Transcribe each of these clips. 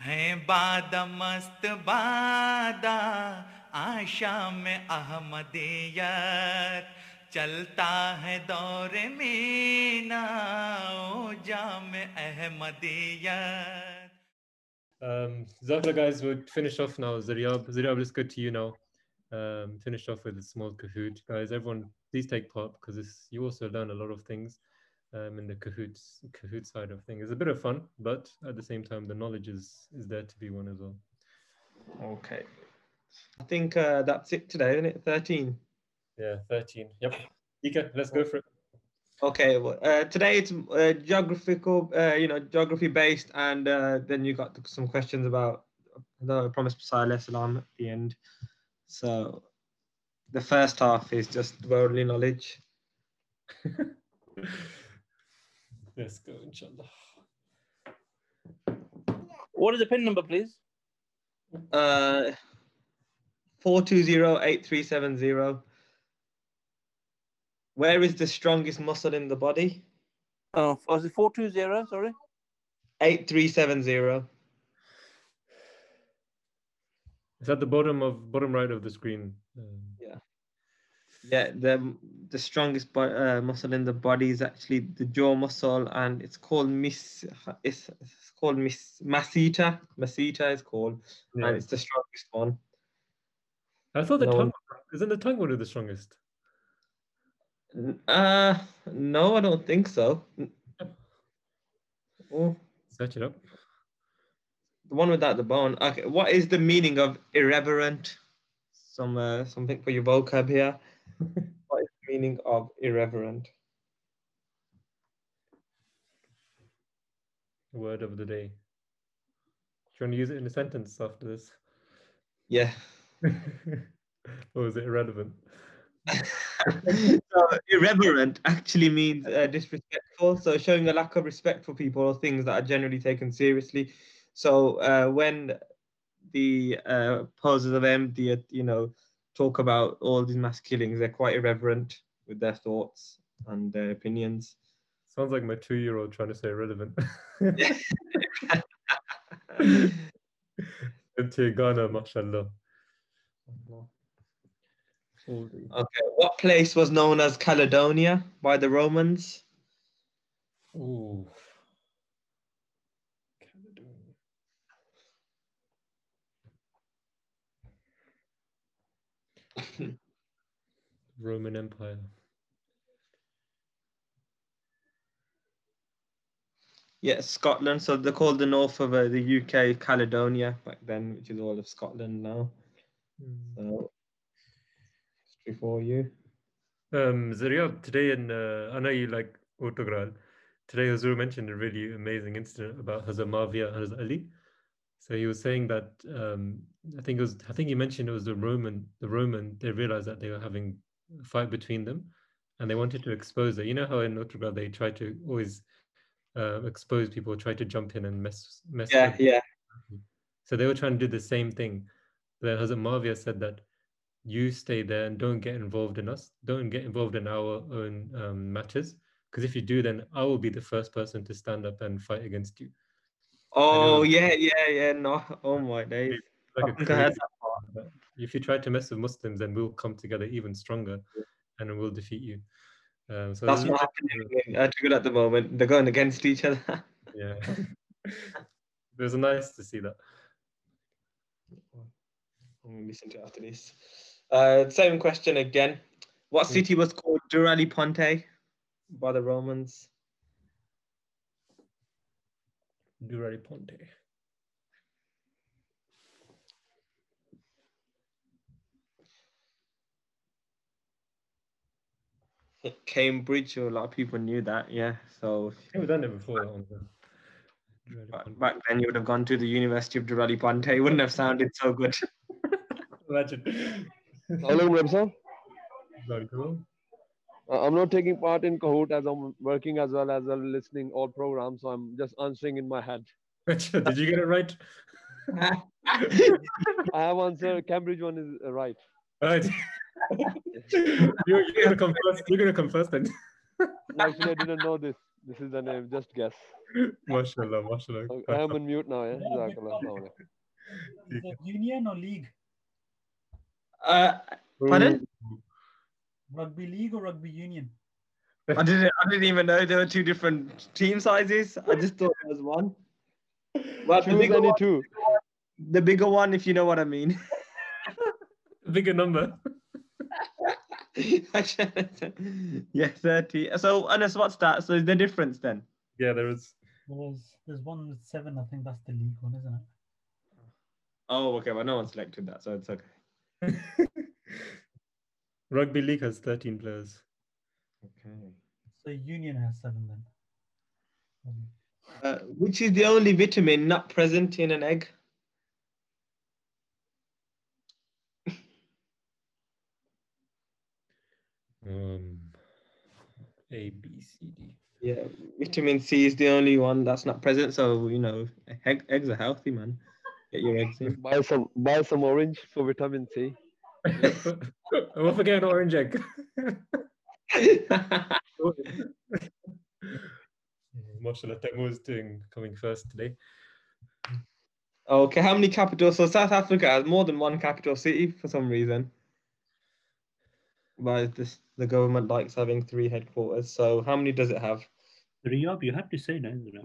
है बादा मस्त बादा आशा में अहमदियत चलता है दौर जाम Um, Zafra guys, would finish off now. Zaryab, Zaryab, it's good to you now. Um, finish off with a small kahoot, Guys, everyone, please take part because this, you also learn a lot of things um, in the Kahoots, Kahoot side of things. It's a bit of fun, but at the same time, the knowledge is, is there to be won as well. Okay. I think uh, that's it today, isn't it? 13. Yeah, 13. Yep. Ika, let's go for it. Okay, well, uh, today it's uh, geographical, uh, you know, geography based, and uh, then you got some questions about the Promised Messiah salam at the end. So the first half is just worldly knowledge. let's go, inshallah. What is the pin number, please? Uh, 420-8370. Where is the strongest muscle in the body? Oh, was it 420? Sorry. 8370. It's at the bottom of bottom right of the screen. Um, Yeah. The the strongest uh, muscle in the body is actually the jaw muscle, and it's called mis. It's, it's called mis masseter. Masseter is called, yeah. and it's the strongest one. I thought the No. tongue isn't the tongue one of the strongest. Uh, no, I don't think so. Oh, Search it up. the one without the bone. Okay, what is the meaning of irreverent? Some uh, something for your vocab here. What is the meaning of irreverent? Word of the day. Do you want to use it in a sentence after this? Yeah. or is it irrelevant? so irreverent actually means uh, disrespectful. So showing a lack of respect for people or things that are generally taken seriously. So uh, when the uh, opposers of empty, you know, talk about all these mass killings, they're quite irreverent with their thoughts and their opinions. Sounds like my two-year-old trying to say irrelevant. Into Ghana, mashallah. Okay, what place was known as Caledonia by the Romans? Ooh. Roman Empire. Yeah, Scotland. So they called the north of uh, the UK Caledonia back then, which is all of Scotland now. So history for you. Um, Zaryab, today in, uh, I know you like Ertugrul. Today Hazur mentioned a really amazing incident about Hazrat Mavia and Ali. So he was saying that um, I think it was I think he mentioned it was the Roman the Roman they realized that they were having a fight between them and they wanted to expose it. You know how in Ertugrul they try to always uh, expose people, try to jump in and mess mess Yeah, yeah. so they were trying to do the same thing. Then Hazrat Mavia said that you stay there and don't get involved in us, don't get involved in our own um, matters. Because if you do, then I will be the first person to stand up and fight against you. Oh yeah, yeah, yeah. No, oh my days. Like a I think I heard crazy- but if you try to mess with Muslims, then we'll come together even stronger and we'll defeat you. Um, so That's is- happening in at the moment. They're going against each other. Yeah. it was nice to see that. I'm gonna listen to after this. Uh, same question again. What Mm. city was called Duroliponte by the Romans? Durari Ponte. Cambridge. A lot of people knew that. Yeah. So I think we've done it before. that one, so. Durrani ba- Ponte. back then, you would have gone to the University of Duroliponte. It wouldn't have sounded so good. Imagine. Hello, Webster. Very cool. Uh, I'm not taking part in Kahoot as I'm working as well as I'm listening all programs. So I'm just answering in my head. Did you get it right? I have answered. Cambridge one is uh, right. Right. you're, you're gonna come first. You're gonna come first then. Actually, I didn't know this. This is the name. Just guess. mashallah, mashallah. Okay, I am on mute now. Yeah. Yeah, Jazakallah. Victor. Assalamu alaikum. Is it union or league? Uh, Pardon? Rugby league or rugby union? I didn't. I didn't even know there were two different team sizes. I just thought there was one. Well, the bigger, any one, two. the bigger one, if you know what I mean. Bigger number. yeah, thirty. So, Anas, what's that? So, is the difference then? Yeah, there is. There's there's one with seven. I think that's the league one, isn't it? Oh, okay. Well, no one selected that, so it's okay. Rugby league has 13 players. Okay. So union has seven then. Uh, which is the only vitamin not present in an egg? Um, A, B, C, D. Yeah, vitamin C is the only one that's not present. So you know, egg, eggs are healthy, man. Get your eggs in. Buy some. Buy some orange for vitamin C. Don't forget an orange egg. Mashallah, Temu is doing coming first today. okay, how many capitals? So South Africa has more than one capital city for some reason. But this, the government likes having three headquarters. So how many does it have? Riyadh, you have to say that, isn't it?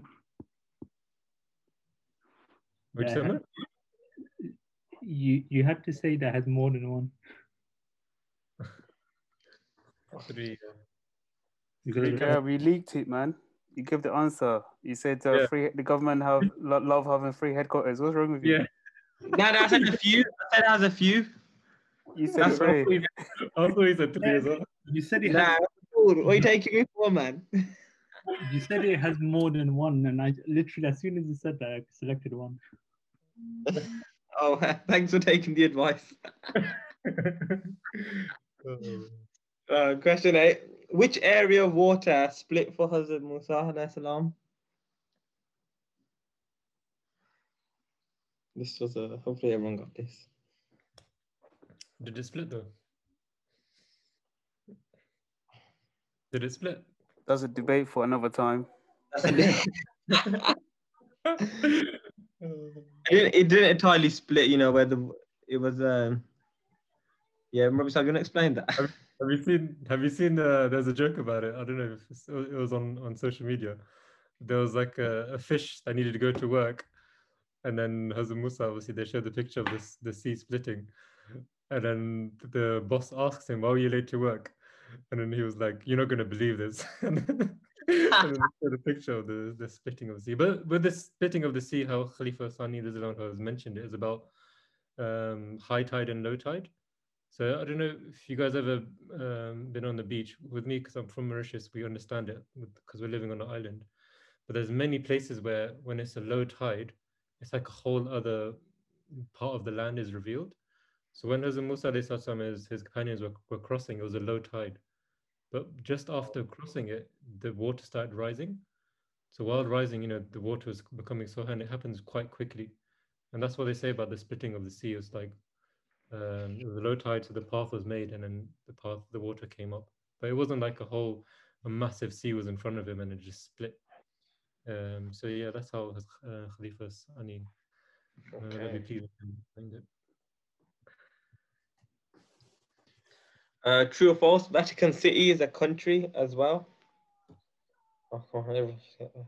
Which Yeah, summer? You you have to say that has more than one. Three. uh, Three Yeah, we leaked it, man. You gave the answer. You said uh, Yeah. free. The government have lo- love having free headquarters. What's wrong with you? Yeah. No, no, I said a few. I said it has a few. You said That's free. Also, he's a three as well. you said it Nah, has, what are you taking me for, man? you said it has more than one, and I literally as soon as you said that, I selected one. Oh, thanks for taking the advice. Uh, question eight: Which area of water split for Hazrat Musa alayhi salam? This was a. Hopefully, everyone got this. Did it split though? Did it split? That's a debate for another time. it, didn't, it didn't entirely split. You know where the it was. Um, yeah, Robbie, so I'm gonna explain that. Have you seen? Have you seen? Uh, there's a joke about it. I don't know if it was on on social media. There was like a, a fish that needed to go to work, and then Hazrat Musa obviously they showed the picture of this the sea splitting, and then the boss asks him, "Why were you late to work?" And then he was like, "You're not to believe this." a picture of the the splitting of the sea. But with the splitting of the sea, how Khalifa Sani has mentioned it is about um, high tide and low tide. So I don't know if you guys ever um, been on the beach with me because I'm from Mauritius. We understand it because we're living on an island. But there's many places where when it's a low tide, it's like a whole other part of the land is revealed. So when Hazrat Musa his, his companions were, were crossing, it was a low tide. But just after crossing it, the water started rising. So while rising, you know, the water was becoming so high and it happens quite quickly. And that's what they say about the splitting of the sea. It's like um, it was low tide, so the path was made, and then the path, the water came up. But it wasn't like a whole, a massive sea was in front of him and it just split. Um, so yeah, that's how uh, Khalifa Sani. Uh, let me Okay. please find it. Uh, true or false? Vatican City is a country as well. Oh, come on, everyone just get this.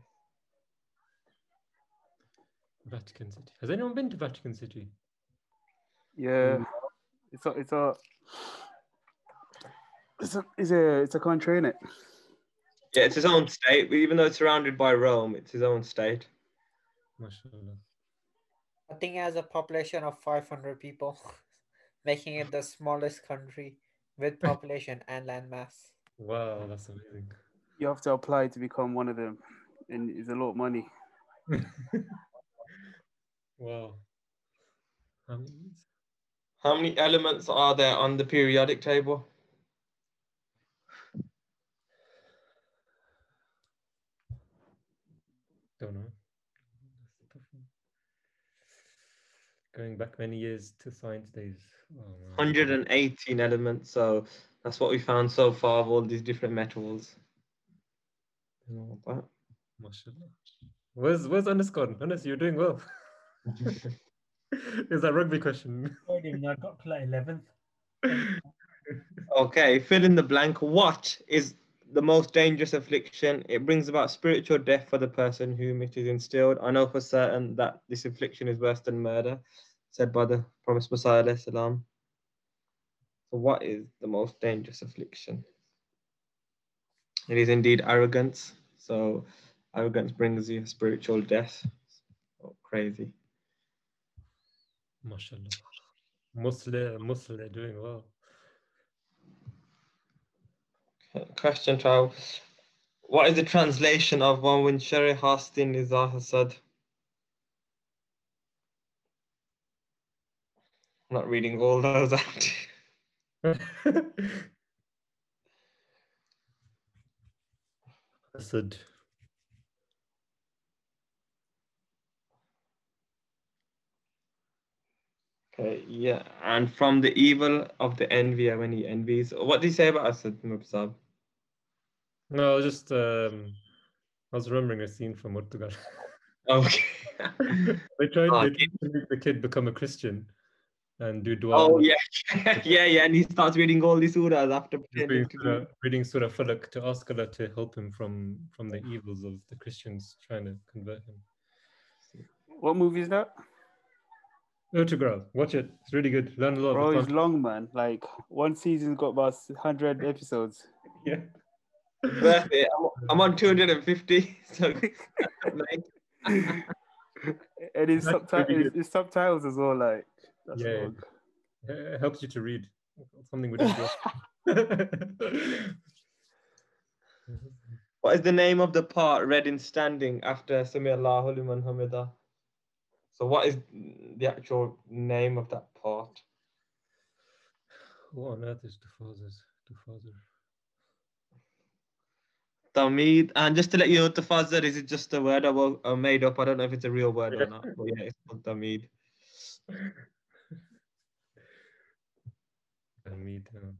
Vatican City. Has anyone been to Vatican City? Yeah, it's a it's a it's a it's a it's a country, innit? Yeah, it's his own state. Even though it's surrounded by Rome, it's his own state. MashaAllah. I think it has a population of 500 people, making it the smallest country with population and landmass. Wow, that's amazing. You have to apply to become one of them, and it's a lot of money. wow. How many? How many elements are there on the periodic table? Don't know. That's a tough one. Going back many years to science days. Oh, 118 elements. So that's what we found so far of all these different metals. know that. MashaAllah. Where's where's underscore? Anas, you're doing well. Is that rugby question? Podium, I got to like 11th. Okay, fill in the blank. What is the most dangerous affliction? It brings about spiritual death for the person whom it is instilled. I know for certain that this affliction is worse than murder, said by the promised Messiah. So, what is the most dangerous affliction? It is indeed arrogance. So, arrogance brings you spiritual death. Oh, crazy. MashaAllah. Muslim, Muslim doing well. Question 12. What is the translation of wa min sharri hasidin idha hasad? I'm not reading all those out. Asad. Okay, yeah. And from the evil of the envier when he envies. What did he say about Asad, Mubsab? No, I was just um, I was remembering a scene from Ertugrul. Okay. they tried, Oh, they tried to make the kid become a Christian and do dua. oh, yeah. yeah, yeah. And he starts reading all these surahs after He's reading Surah, be. reading Surah Falak to ask Allah to help him from from the evils of the Christians trying to convert him. What movie is that? Ertugrul, watch it. It's really good. Learn a lot. Bro, of it's long, man. Like one season's got about hundred episodes. Yeah. Worth it. I'm, I'm on 250. So like, and it's, That's subti- it's, it's subtitles as well. Like that's Yeah, long. It helps you to read something with it. what is the name of the part read in standing after Sami Allahu liman hamida? So what is the actual name of that part? what on earth is Tafaz's? Tafazer. Tahmid. And just to let you know, tafazar is it just a word I wo- I uh, made up? I don't know if it's a real word or not. But yeah, it's called tahmid. Hamid, uh,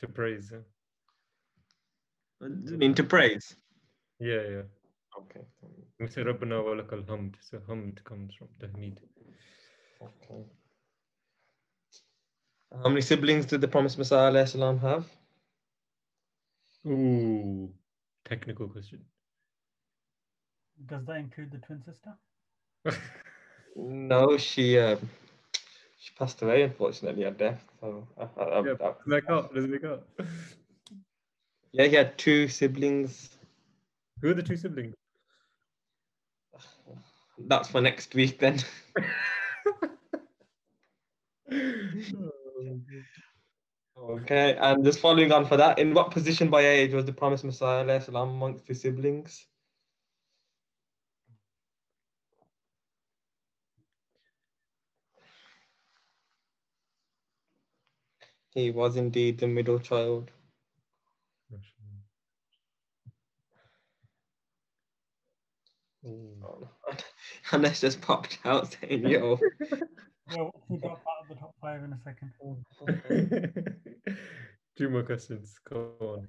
to praise. uh, Does it mean to praise? Yeah, yeah. Okay. We say Rabbana wa lakal hamd. So hamd comes from Tahmid. Okay. How many siblings did the promised Messiah alayhi salam have? Ooh, technical question. Does that include the twin sister? No, she she passed away unfortunately at death. So I, I, yeah, I- like out. Does it out? yeah, he had two siblings. Who are the two siblings? That's for next week then. Okay, and just following on for that, in what position by age was the promised Messiah amongst his siblings? He was indeed the middle child. Ooh. And that's just popped out saying, yo. Well, we'll drop out of the top five in a second. Two more questions. Go on.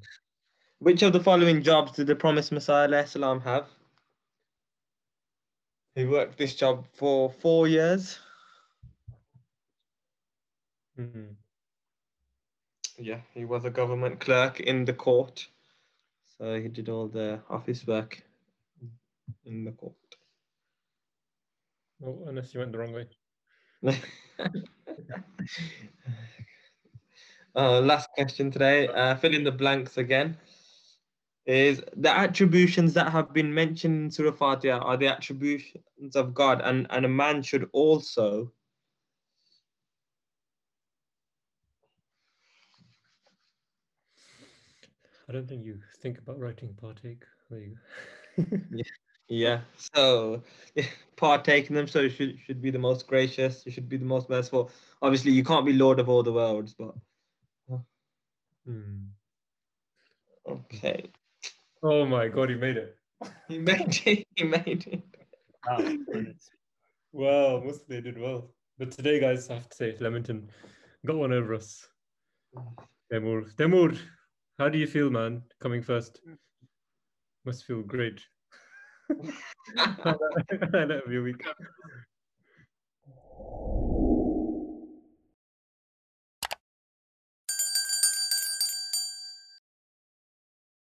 Which of the following jobs did the promised Messiah alayhi salam have? He worked this job for four years. Mhm. Yeah, he was a government clerk in the court. So he did all the office work in the court. Oh, unless you went the wrong way. uh, last question today. Uh, fill in the blanks again. Is the attributions that have been mentioned in Surah Fatiha are the attributions of God, and, and a man should also I don't think you think about writing partake. Go. Yeah, so yeah, partake in them. So you should should be the most gracious. You should be the most merciful. Obviously, you can't be Lord of all the worlds, but Hmm. okay. Oh my god, he made it. He made it. He made it. Wow, Muslim did well. But today, guys, I have to say, Leamington got one over us. Demur, Demur, how do you feel, man, coming first? Must feel great. Of your week.